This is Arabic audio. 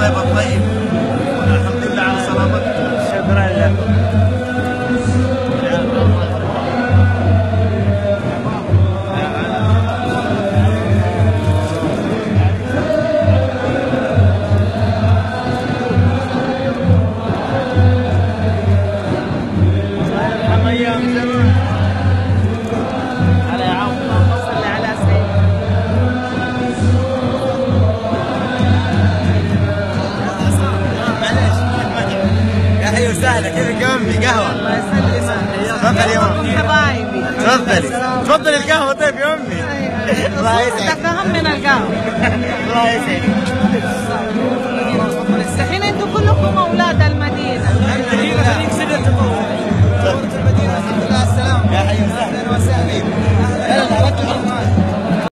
طيبه الطيب والحمد لله على سلامتك شكرا لكم أهلا وسهلا كيفك يا امي قهوة. الله يسلمك تفضل يا أمي. حبايبي تفضلي. تفضلي القهوة طيب يا أمي. الله يسعدك. من القهوة. الله يسعدك. الحين أنتم كلكم أولاد المدينة.